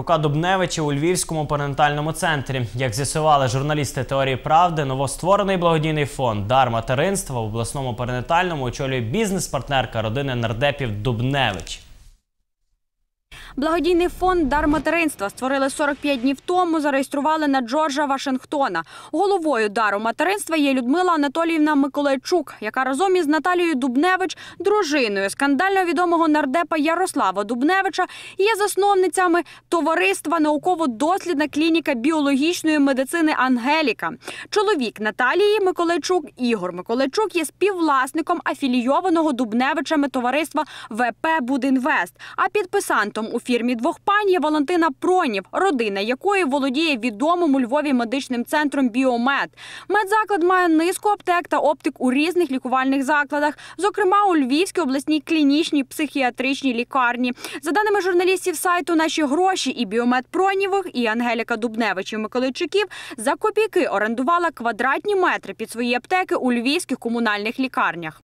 Рука Дубневича у Львівському перинатальному центрі. Як з'ясували журналісти теорії правди, новостворений благодійний фонд Дар материнства в обласному перинатальному очолює бізнес-партнерка родини нардепів Дубневич. Благодійний фонд Дар материнства створили 45 днів тому. Зареєстрували на Джорджа Вашингтона. Головою дару материнства є Людмила Анатоліївна Миколайчук, яка разом із Наталією Дубневич, дружиною скандально відомого нардепа Ярослава Дубневича, є засновницями товариства науково-дослідна клініка біологічної медицини Ангеліка. Чоловік Наталії Миколайчук Ігор Миколайчук є співвласником афілійованого Дубневичами товариства ВП Будинвест. А підписантом у фірмі двох пань є Валентина Пронів, родина якої володіє відомим у Львові медичним центром Біомед. Медзаклад має низку аптек та оптик у різних лікувальних закладах, зокрема у Львівській обласній клінічній психіатричній лікарні. За даними журналістів сайту Наші гроші і Біомед Пронєвих, і Ангеліка Дубневич і Миколайчуків за копійки орендувала квадратні метри під свої аптеки у львівських комунальних лікарнях.